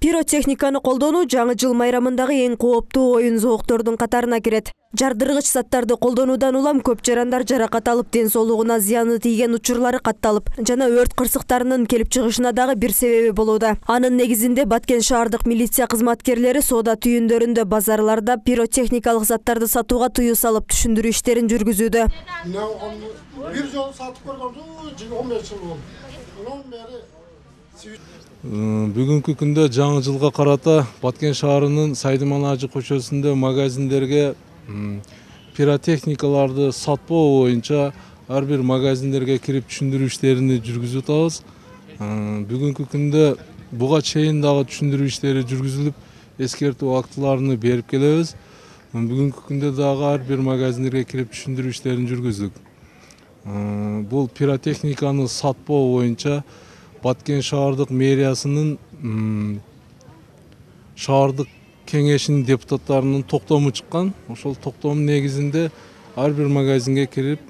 пиротехниканы колдонуу жаңы жыл майрамындагы эң кооптуу оюн зооктордун катарына кирет жардыргыч заттарды колдонуудан улам көп жарандар жаракат алып ден соолугуна зыяны тийген учурлары катталып жана өрт кырсыктарынын келип чыгышына дагы бир себеби болууда анын негизинде баткен шаардык милиция кызматкерлери соода түйүндөрүндө базарларда пиротехникалык заттарды сатууга тыюу салып түшүндүрүү иштерин жүргүзүүдө бир жолу сатып он бүгүнкү күндө жаңы жылга карата баткен шаарынын сайдыман ажы көчөсүндө магазиндерге пиротехникаларды сатпоо боюнча ар бир магазиндерге кирип түшүндүрүү иштерин жүргүзүп атабыз бүгүнкү күндө буга чейин дагы түшүндүрүү иштери жүргүзүлүп эскертүү актыларын берип келебиз бүгүнкү күндө дагы ар бир магазиндерге кирип түшүндүрүү иштерин жүргүздүк бул пиротехниканы сатпоо боюнча баткен шаардык мэриясынын шаардык кеңешинин депутаттарынын токтому чыккан ошол токтомдун негизинде ар бир магазинге кирип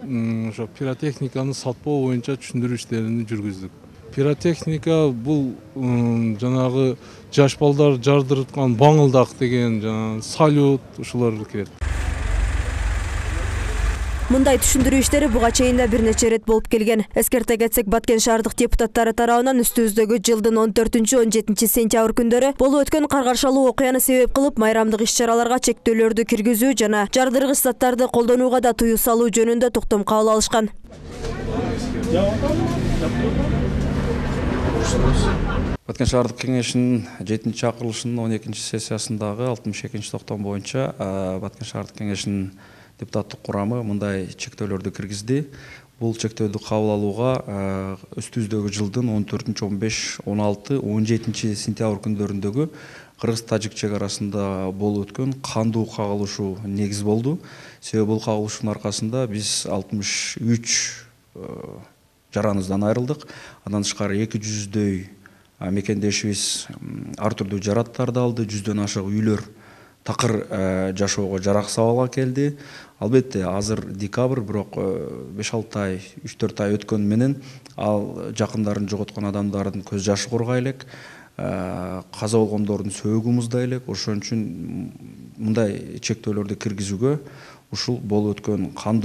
ошо пиротехниканы сатпоо боюнча түшүндүрүү иштерин жүргүздүк пиротехника бул м, жанагы жаш балдар жардырткан баңылдак деген жанагы салют ушулар кирет мындай түшүндүрүү иштери буга чейин да бир нече ирет болуп келген. Эскерте кетсек баткен шаардык депутаттары тарабынан үстүбүздөгү жылдын он төртүнчү он жетинчи сентябрь күндөрү болуп өткөн каргашалуу окуяны себеп кылып майрамдык иш чараларга чектөөлөрдү киргизүү жана жардыргыч заттарды колдонууга да тыюу салуу жөнүндө токтом кабыл алышкан. Баткен шаардык кеңешинин жетинчи чакырылышынын он экинчи сессиясындагы алтымыш экинчи токтом боюнча баткен шаардык кеңешинин депутаттык курамы мындай чектөөлөрдү киргизди. Бул чектөөдү кабыл алууга үстүбүздөгү жылдын он төртүнчү он беш он алты он жетинчи сентябрь күндөрүндөгү кыргыз тажик чек арасында болуп өткөн кандуу кагылышуу негиз болду. Себеби бул кагылышуунун аркасында биз алтымыш үч жараныбыздан айрылдык. Андан тышкары эки жүздөй мекендешибиз ар түрдүү жараттарды алды. Жүздөн ашык үйлөр такыр э, жашоого жараксыз абалга келди. Албетте азыр декабрь бирок беш алты ай үч төрт ай өткөнү менен ал жакындарын жоготкон адамдардын көз жашы кургай элек э, каза болгондордун сөөгү муздай элек ошон үчүн мындай чектөөлөрдү киргизүүгө ушул болуп өткөн кандуу